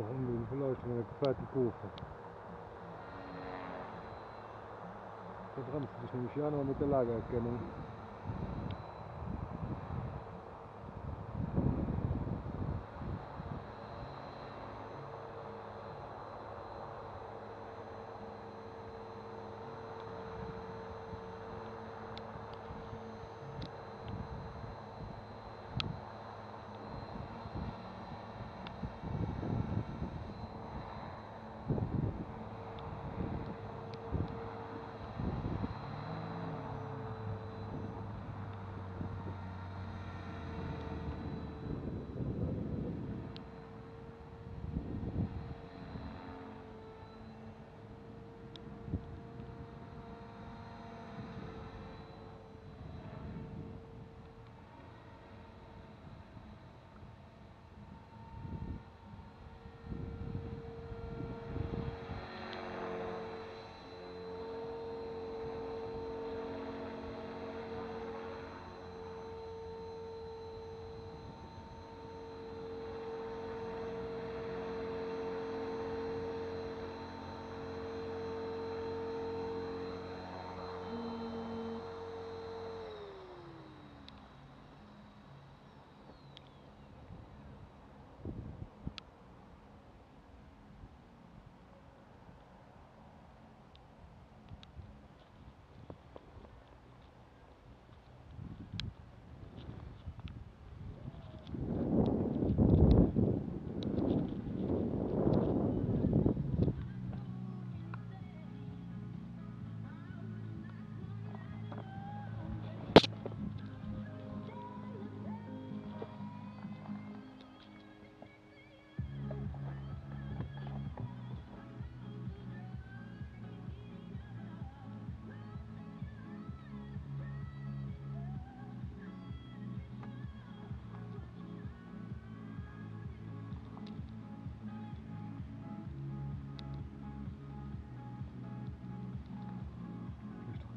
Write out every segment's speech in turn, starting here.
om doen, verluisteren met een kwaad die koelven. Dat ramt dus nu, ja, maar met de lagerkenning.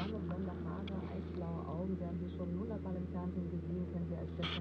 lange blonde Haare, eisblaue Augen werden Sie schon hundertmal im Fernsehen gesehen, können Sie als Stefan